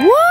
Woo!